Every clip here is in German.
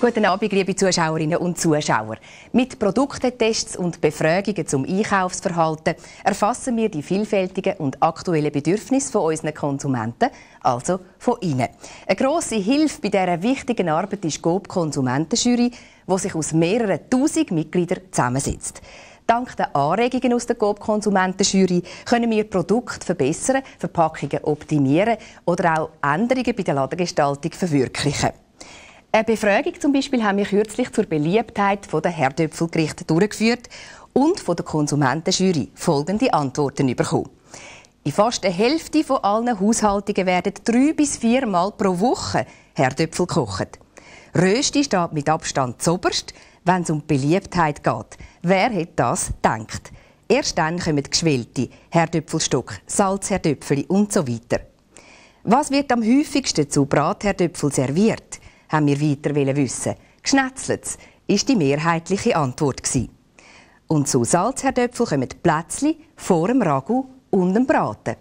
Guten Abend, liebe Zuschauerinnen und Zuschauer. Mit Produktetests und Befragungen zum Einkaufsverhalten erfassen wir die vielfältigen und aktuellen Bedürfnisse von unseren Konsumenten, also von Ihnen. Eine grosse Hilfe bei dieser wichtigen Arbeit ist GOB Konsumentenjury, die sich aus mehreren tausend Mitgliedern zusammensetzt. Dank der Anregungen aus der GOB Konsumentenjury können wir Produkte verbessern, Verpackungen optimieren oder auch Änderungen bei der Ladengestaltung verwirklichen. Eine Befragung zum Beispiel haben wir kürzlich zur Beliebtheit der Herdöpfelgerichte durchgeführt und von der Konsumentenjury folgende Antworten bekommen. In fast der Hälfte von allen Haushaltungen werden drei bis vier Mal pro Woche Herdöpfel gekocht. Rösti steht mit Abstand zoberst, wenn es um die Beliebtheit geht. Wer hätte das gedacht? Erst dann kommen geschwellte Herdöpfelstock, Salzherdöpfel und so weiter. Was wird am häufigsten zu Bratherdöpfel serviert? Haben wir weiter wissen. Geschnetzelt ist die mehrheitliche Antwort Und zu Salzherdöpfel kommen Plätzchen vor dem Ragu und dem Braten.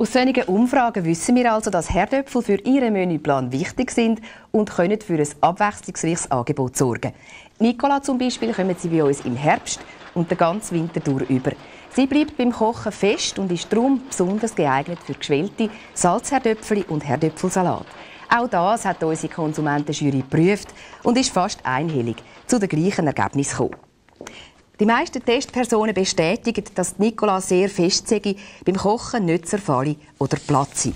Aus solchen Umfragen wissen wir also, dass Herdöpfel für Ihren Menüplan wichtig sind und können für ein abwechslungsreiches Angebot sorgen. Nicola zum Beispiel kommen sie bei uns im Herbst und den ganzen Winter durch über. Sie bleibt beim Kochen fest und ist darum besonders geeignet für geschwellte Salzherdöpfel und Herdöpfelsalat. Auch das hat unsere Konsumentenjury geprüft und ist fast einhellig zu den gleichen Ergebnissen gekommen. Die meisten Testpersonen bestätigen, dass Nicola sehr fest sei, beim Kochen nicht zerfalle oder platze.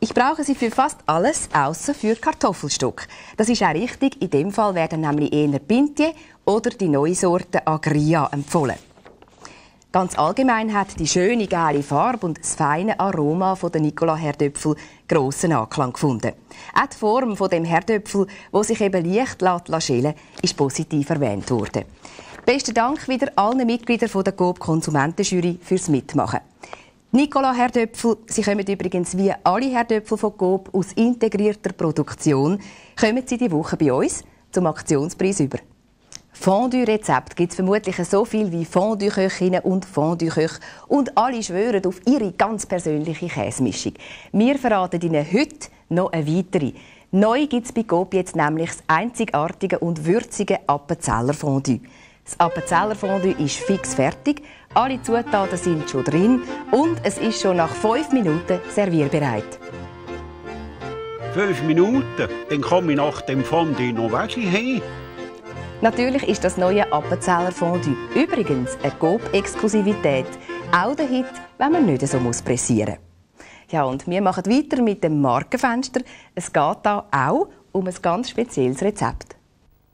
Ich brauche sie für fast alles, außer für Kartoffelstock. Das ist auch richtig. In dem Fall werden nämlich eher Pintier oder die neue Sorte Agria empfohlen. Ganz allgemein hat die schöne gelbe Farbe und das feine Aroma von der Nicola Herdöpfel grossen Anklang gefunden. Auch die Form von dem Herdöpfel, wo sich eben leicht schälen ist positiv erwähnt worden. Besten Dank wieder allen Mitgliedern der GOB Konsumentenjury fürs Mitmachen. Nicola Herdöpfel, Sie kommen übrigens wie alle Herdöpfel von GOB aus integrierter Produktion, kommen Sie die Woche bei uns zum Aktionspreis über. Fondue-Rezept gibt es vermutlich so viel wie Fondue-Köchinnen und Fondue-Köche. Und alle schwören auf ihre ganz persönliche Käsemischung. Wir verraten Ihnen heute noch eine weitere. Neu gibt es bei Coop jetzt nämlich das einzigartige und würzige Appenzeller Fondue. Das Appenzeller Fondue ist fix fertig, alle Zutaten sind schon drin und es ist schon nach fünf Minuten servierbereit. Fünf Minuten? Dann komme ich nach dem Fondue noch weg. Natürlich ist das neue Appenzeller Fondue übrigens eine Coop-Exklusivität. Auch der Hit, wenn man nicht so muss pressieren muss. Ja, und wir machen weiter mit dem Markenfenster. Es geht da auch um ein ganz spezielles Rezept.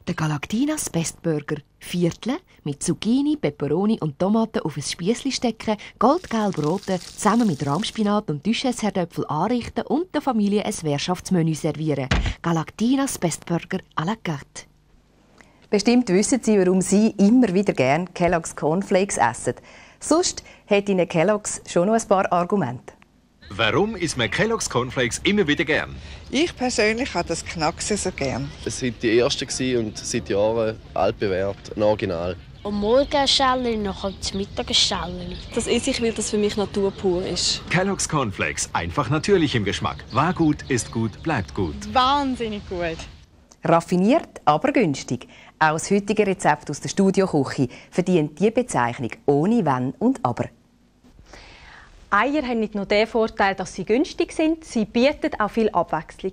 Der Galactinas Best Burger. Viertel mit Zucchini, Peperoni und Tomaten auf ein Spießli stecken, goldgelb rote, zusammen mit Rahmspinat und Duchesse-Herdöpfel anrichten und der Familie ein Wirtschaftsmenü servieren. Galactinas Best Burger à la carte. Bestimmt wissen Sie, warum Sie immer wieder gerne Kellogg's Cornflakes essen. Sonst hätte Ihnen Kellogg's schon noch ein paar Argumente. Warum isst man Kellogg's Cornflakes immer wieder gern? Ich persönlich habe das Knackse so gern. Es war die erste und seit Jahren altbewährt, ein Original. Am Morgen ein Schälli, nachher zum Mittag ein Schälli. Das esse ich, weil das für mich Natur pur ist. Kellogg's Cornflakes, einfach natürlich im Geschmack. War gut, ist gut, bleibt gut. Wahnsinnig gut. Raffiniert, aber günstig. Auch das heutige Rezept aus der Studioküche verdient die Bezeichnung ohne Wenn und Aber. Eier haben nicht nur den Vorteil, dass sie günstig sind, sie bieten auch viel Abwechslung.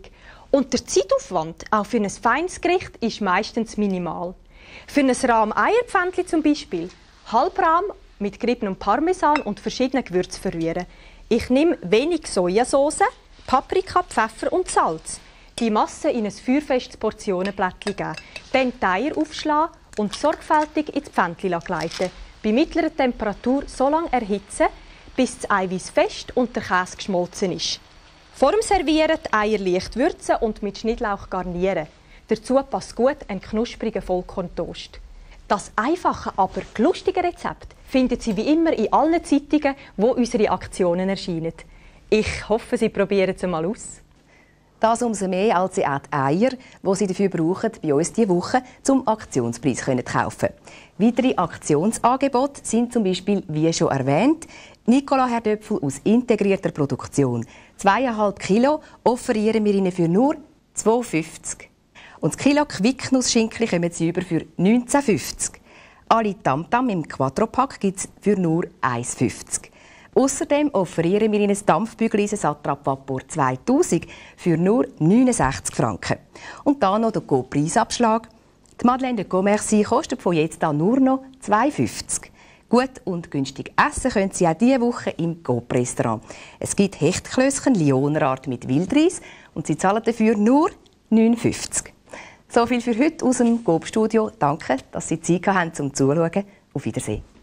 Und der Zeitaufwand auch für ein feines Gericht ist meistens minimal. Für ein Rahm Eierpfändchen zum Beispiel, Halbrahm mit geriebenem Parmesan und verschiedenen Gewürzen verrühren. Ich nehme wenig Sojasauce, Paprika, Pfeffer und Salz die Masse in ein feuerfestes Portionenblättchen geben. Dann die Eier aufschlagen und sorgfältig ins Pfännchen gleiten. Bei mittlerer Temperatur so lange erhitzen, bis das Eiweiß fest und der Käse geschmolzen ist. Vor dem Servieren die Eier leicht würzen und mit Schnittlauch garnieren. Dazu passt gut ein knuspriger Vollkorntoast. Das einfache, aber lustige Rezept finden Sie wie immer in allen Zeitungen, wo unsere Aktionen erscheinen. Ich hoffe, Sie probieren es mal aus. Das umso mehr, als sie auch die Eier, die sie dafür brauchen, bei uns diese Woche zum Aktionspreis können kaufen Weitere Aktionsangebote sind zum Beispiel, wie schon erwähnt, Nicola Herdöpfel aus integrierter Produktion. Zweieinhalb Kilo offerieren wir Ihnen für nur 2,50. Und das Kilo Quicknuss-Schinkli kommen Sie über für 19,50. Alle Tamtam im Quadropack gibt es für nur 1,50. Außerdem offerieren wir Ihnen ein Dampfbügeleisen Satrap Vapor 2000 für nur 69 Franken. Und dann noch der Go-Preisabschlag. Die Madeleine de Commercy kostet von jetzt an nur noch 2,50. Gut und günstig essen können Sie auch diese Woche im Coop-Restaurant. Es gibt Hechtklößchen Lionerart mit Wildreis und Sie zahlen dafür nur 9,50. So viel für heute aus dem Coop-Studio. Danke, dass Sie Zeit haben zum Zuschauen. Auf Wiedersehen.